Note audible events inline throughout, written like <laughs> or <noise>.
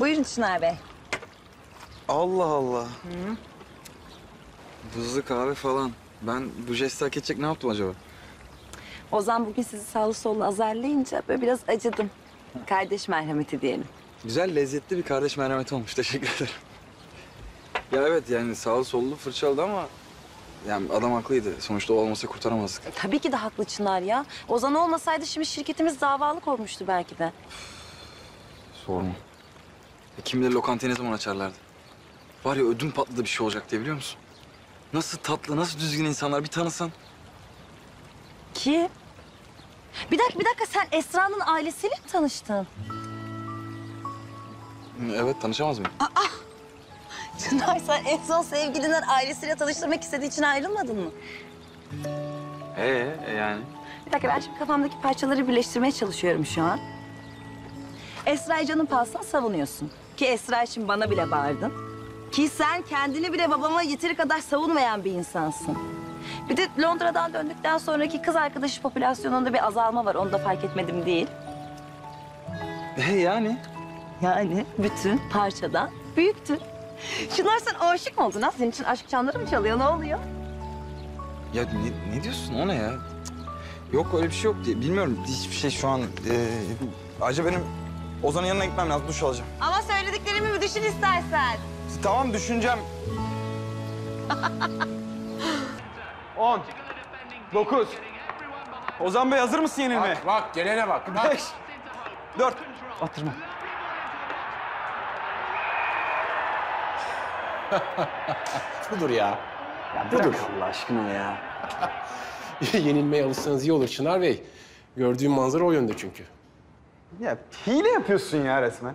Buyurun Çınar Bey. Allah Allah. Buzlu kahve falan. Ben bu jesti hak edecek ne yaptım acaba? Ozan bugün sizi sağlı sollu azarlayınca böyle biraz acıdım. Kardeş merhameti diyelim. Güzel, lezzetli bir kardeş merhameti olmuş. <laughs> Teşekkür ederim. Ya evet yani sağlı sollu fırçaladı ama... Yani adam haklıydı. Sonuçta o olmasa kurtaramazdık. Tabii ki de haklı Çınar ya. Ozan olmasaydı şimdi şirketimiz davalık olmuştu belki de. Sorma. E, kim bilir lokantayı ne zaman açarlardı. Var ya ödüm patladı bir şey olacak diye biliyor musun? Nasıl tatlı, nasıl düzgün insanlar bir tanısan. Ki? Bir dakika, bir dakika. Sen Esra'nın ailesiyle mi tanıştın? Evet, tanışamaz mıyım? Çınar sen en son sevgilinden ailesiyle tanıştırmak istediği için ayrılmadın mı? Ee, yani? Bir dakika ben şimdi kafamdaki parçaları birleştirmeye çalışıyorum şu an. Esra'yı canın pahasına savunuyorsun. Ki Esra için bana bile bağırdın. Ki sen kendini bile babama yeteri kadar savunmayan bir insansın. Bir de Londra'dan döndükten sonraki kız arkadaşı popülasyonunda bir azalma var. Onu da fark etmedim değil. E yani? Yani bütün parçadan büyüktü. Şunlar sen aşık mı oldun ha? Senin için aşk çanları mı çalıyor? Ne oluyor? Ya ne, ne diyorsun? O ne ya? Yok öyle bir şey yok diye. Bilmiyorum hiçbir şey şu an. Ee, Ayrıca benim Ozan'ın yanına gitmem lazım. Duş alacağım. Ama söylediklerimi bir düşün istersen. Tamam düşüneceğim. 10, 9. Ozan Bey hazır mısın yenilmeye? Bak, bak gelene bak. bak. 5, 4. Attırma. <laughs> Budur ya. Budur. Allah aşkına ya. <laughs> Yenilmeye alışsanız iyi olur Çınar Bey. Gördüğüm manzara o yönde çünkü. Ya hile yapıyorsun ya resmen.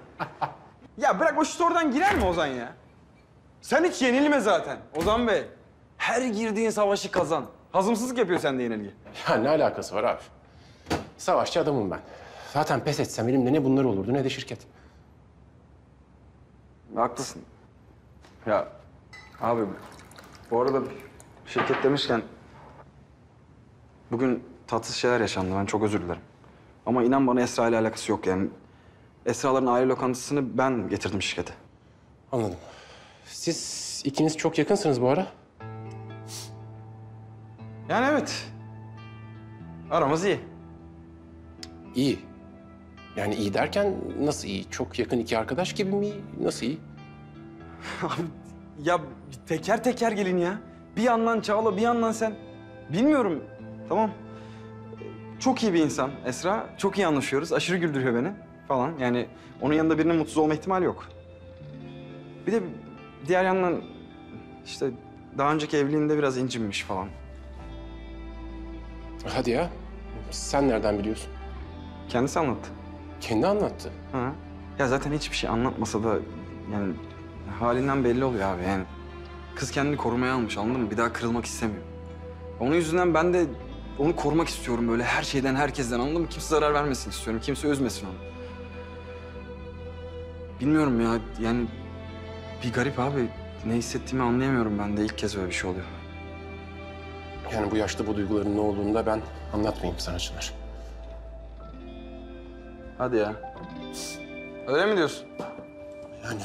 ya bırak o şut oradan girer mi Ozan ya? Sen hiç yenilme zaten Ozan Bey. Her girdiğin savaşı kazan. Hazımsızlık yapıyor sende yenilgi. Ya ne alakası var abi? Savaşçı adamım ben. Zaten pes etsem elimde ne bunlar olurdu ne de şirket. Haklısın. Ya abi bu arada şirket demişken bugün tatsız şeyler yaşandı. Ben çok özür dilerim. Ama inan bana Esra ile alakası yok yani. Esra'ların aile lokantasını ben getirdim şirkete. Anladım. Siz ikiniz çok yakınsınız bu ara. Yani evet. Aramız iyi. İyi. Yani iyi derken nasıl iyi? Çok yakın iki arkadaş gibi mi? Nasıl iyi? Abi ya teker teker gelin ya. Bir yandan Çağla, bir yandan sen. Bilmiyorum. Tamam. Çok iyi bir insan Esra. Çok iyi anlaşıyoruz. Aşırı güldürüyor beni falan. Yani onun yanında birinin mutsuz olma ihtimali yok. Bir de diğer yandan işte daha önceki evliliğinde biraz incinmiş falan. Hadi ya. Sen nereden biliyorsun? Kendisi anlattı. Kendi anlattı. Ha. Ya zaten hiçbir şey anlatmasa da yani halinden belli oluyor abi yani. Kız kendini korumaya almış anladın mı? Bir daha kırılmak istemiyor. Onun yüzünden ben de onu korumak istiyorum böyle her şeyden, herkesten anladın mı? Kimse zarar vermesin istiyorum. Kimse üzmesin onu. Bilmiyorum ya yani bir garip abi. Ne hissettiğimi anlayamıyorum ben de ilk kez böyle bir şey oluyor. Yani bu yaşta bu duyguların ne olduğunu da ben anlatmayayım sana Çınar. Hadi ya. Öyle mi diyorsun? Yani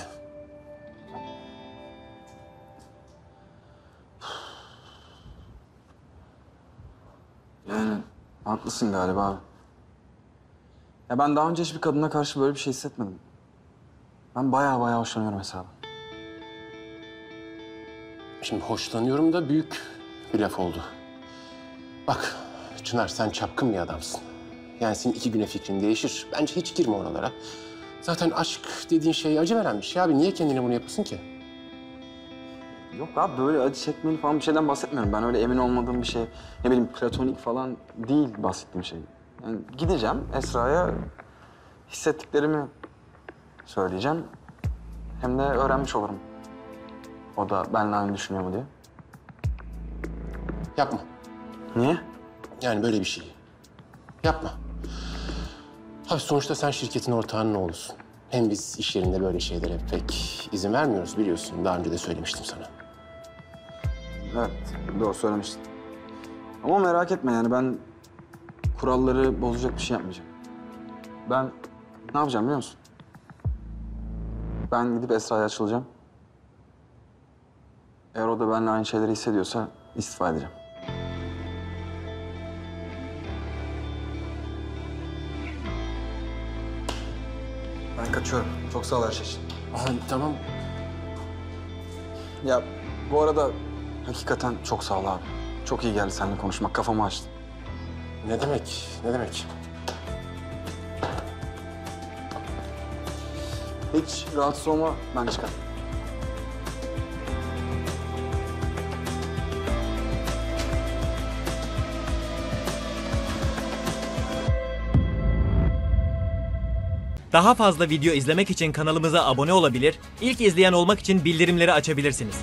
haklısın galiba abi. Ya ben daha önce hiçbir kadına karşı böyle bir şey hissetmedim. Ben bayağı bayağı hoşlanıyorum Esra'dan. Şimdi hoşlanıyorum da büyük bir laf oldu. Bak Çınar sen çapkın bir adamsın. Yani senin iki güne fikrin değişir. Bence hiç girme oralara. Zaten aşk dediğin şey acı veren bir şey abi. Niye kendine bunu yapasın ki? Yok abi böyle acı çekmeli falan bir şeyden bahsetmiyorum. Ben öyle emin olmadığım bir şey, ne bileyim platonik falan değil bahsettiğim şey. Yani gideceğim Esra'ya hissettiklerimi söyleyeceğim. Hem de öğrenmiş olurum. O da benimle aynı düşünüyor mu diye. Yapma. Niye? Yani böyle bir şey. Yapma. Abi sonuçta sen şirketin ortağının oğlusun. Hem biz iş yerinde böyle şeylere pek izin vermiyoruz biliyorsun. Daha önce de söylemiştim sana. Evet, doğru söylemiştin. Ama merak etme yani ben kuralları bozacak bir şey yapmayacağım. Ben ne yapacağım biliyor musun? Ben gidip Esra'ya açılacağım. Eğer o da benimle aynı şeyleri hissediyorsa istifa edeceğim. Ben kaçıyorum. Çok sağ ol her şey için. Aha, tamam. Ya bu arada hakikaten çok sağ ol abi. Çok iyi geldi seninle konuşmak. Kafamı açtı. Ne demek? Ne demek? Hiç rahatsız olma. Ben çıkarım. Daha fazla video izlemek için kanalımıza abone olabilir, ilk izleyen olmak için bildirimleri açabilirsiniz.